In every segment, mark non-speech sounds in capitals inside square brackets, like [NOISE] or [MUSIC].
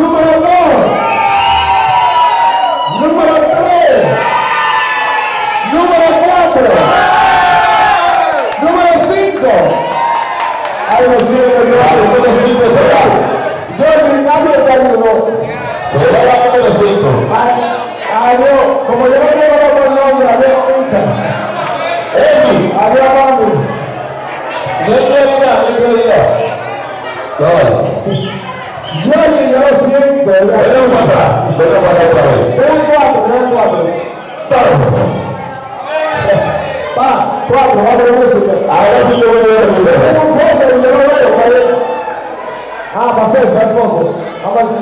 Número dos. Número tres. Número cuatro. Número cinco. Ay, lo siento, yo. Yo, nadie te ayudó. Ay, Adiós. Como yo música. Tengo un foco, yo no veo, ¿vale? Ah, para César, poco. Vamos.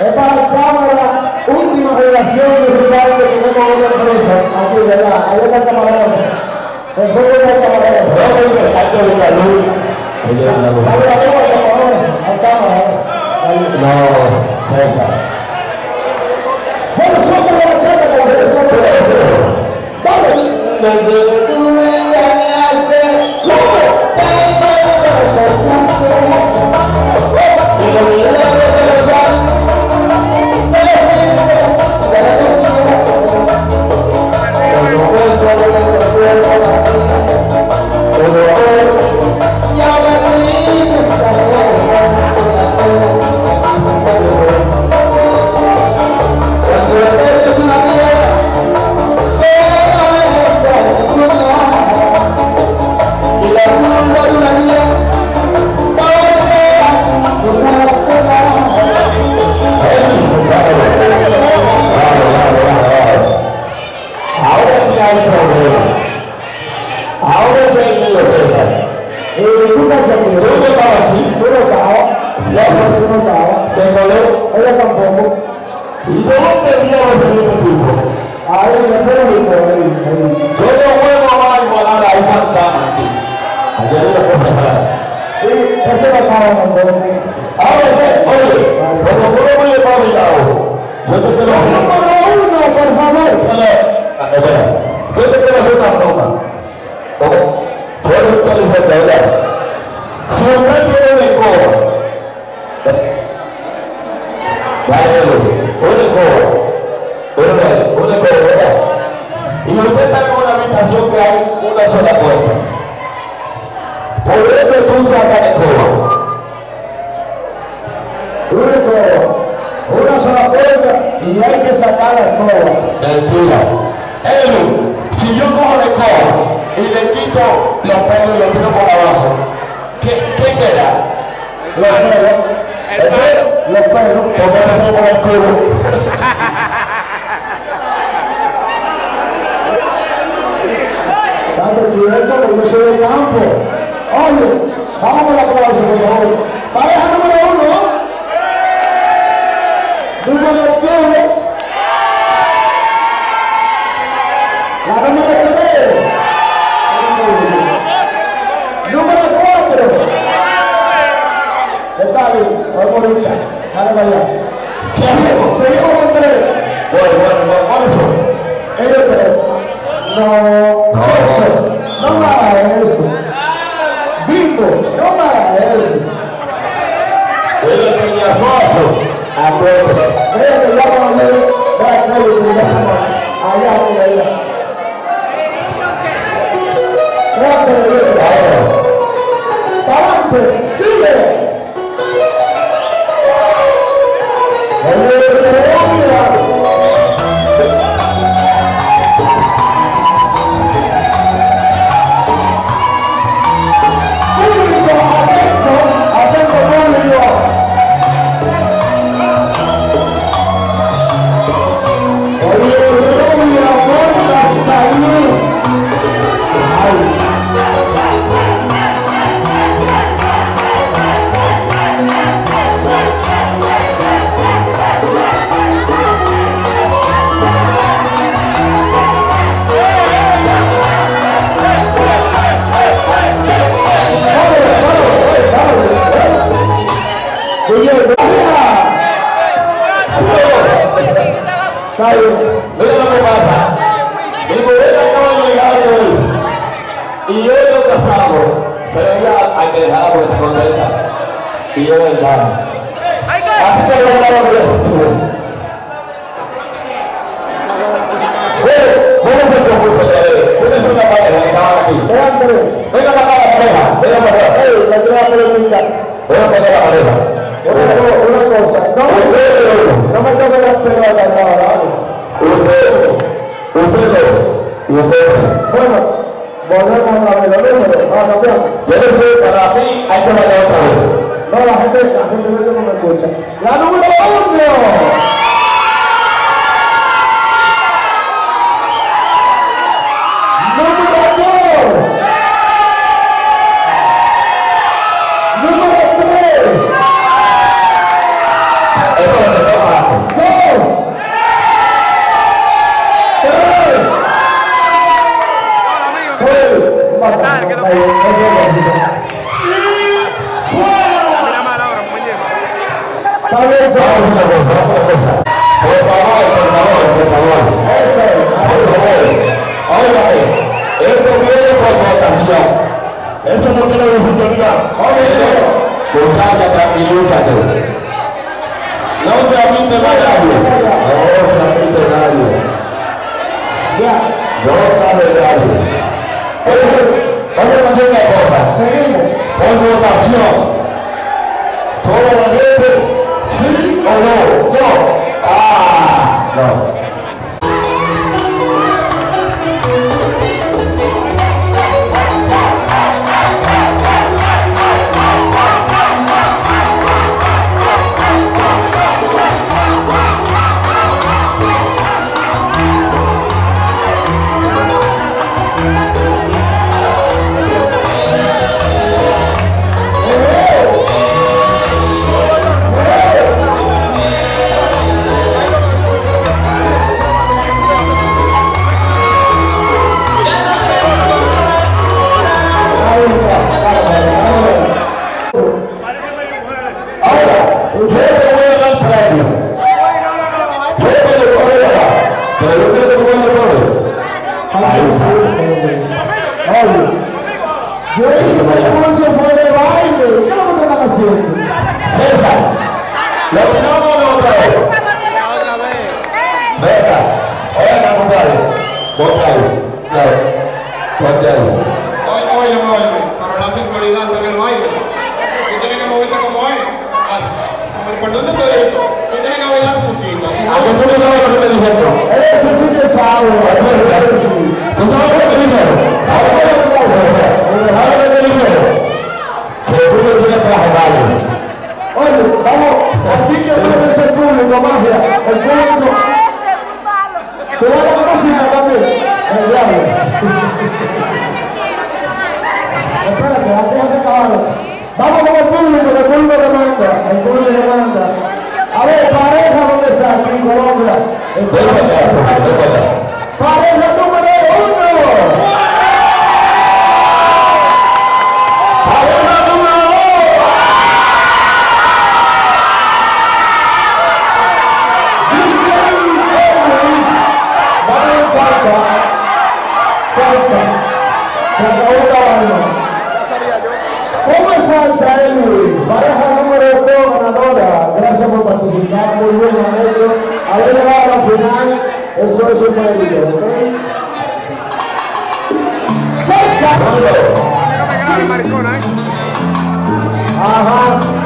Es para la cámara, última relación de rival que tenemos con la empresa. Aquí, ¿verdad? Ahí está el camarógrafo. El foco del camarógrafo. Ahí la tengo al camarógrafo, al cámara. Ahí. Bueno, suelta la bachata para regresar a la Vale. No se coló. Ella tampoco. ¿Y de dónde tipo? Ahí, lo digo, ahí. Yo no vuelvo a igualar a un fantasma aquí. Ayer una cosa rara. Y ese lo. Ahora sí, oye, como tú no me llevas obligado, yo te quiero hacer Número uno, por favor. Espera, espera. Yo te quiero hacer una broma. ¿Cómo? Tú eres inteligente, ¿verdad? Usted está en una habitación que hay una sola puerta. Por eso tú sacas la escoba. Una escoba. Una sola puerta y hay que sacar la escoba. Mentira. Elu, si yo cojo la escoba y le quito los pelos y los tiro por abajo, ¿qué, qué queda? Los pelos. ¿El pelo? Los pelos. ¿Por qué me pongo el culo? [LAUGHS] Quieto, que yo soy del campo. Oye, vamos con la aplauso, por favor. Pareja número uno. Número dos. La número tres. Número cuatro. Está bien, vamos ahorita. Dale para allá. Seguimos, seguimos con tres. Bueno, bueno, bueno, ¿cuáles son? Ellos tres. No, no me hagas eso. Bimbo, no me hagas eso. El piñazoso. Acuérdate. Ella te llama a ver, va a caer y te llama. Allá, allá, allá. Trate de ver. Para adelante, es lo que pasa. Mi mujer acaba de llegar hoy. Y yo lo casamos. Pero ella hay que dejarla porque está contenta. Y yo verdad. Así que yo la Bueno, ¿cómo se una pareja que aquí. Venga para la pareja. Venga para la pareja. Venga para la pareja. Yo no para hay que otra vez. No, la gente, la gente no me escucha. La número uno. Bien, Vamos una cosa, vamos una cosa. Por favor, por favor, por favor. Eso es. Por favor. Óigame, esto viene por votación. Esto no que diga, oye, buscate, tranquilízate. No te admite nadie. No te admite nadie. Ya. No cabe nadie. Oye, vamos a hacer una cosa. Seguimos. Por votación. Toda la gente, sí o no. No. Ah, no. Un concurso fue de baile. ¿Qué es lo que están haciendo? César, lo tenemos no otra vez. Venga, compadre. Ponte ahí. Ponte ahí. Oye, oye, oye, pero la sensualidad está en el baile. Tú tienes que moverte como él. Así. Como el perdón te digo, tú tienes que bailar tu música. Si no, Aunque tú no sabes lo que me dijeron. Ese sí que sabe. ese sí. ¿Tú sabes lo que me dijeron? Ahora me lo aplauso. ¿Sabes lo que me dijeron? Que Oye, vamos, aquí que puede ser público, magia. El público. ¿Tú vas a la cocina también? El diablo. Espérate, aquí ya se acabaron. Vamos con el público, que el público demanda. El público demanda. A ver, pareja, ¿dónde está? Aquí en Colombia. El Muy bien, lo han hecho. Haber llegado a la final, eso es un mérito, ¿ok? Maricona, ¿eh? Ajá.